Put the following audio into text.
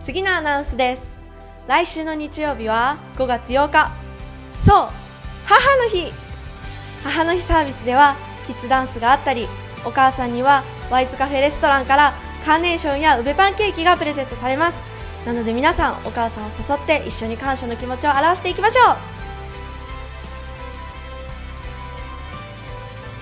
次のアナウンスです。来週の日曜日は5月8日。そう母の日。母の日サービスではキッズダンスがあったりお母さんにはワイズカフェレストランからカーネーションやウベパンケーキがプレゼントされます。なので皆さんお母さんを誘って一緒に感謝の気持ちを表していきましょう。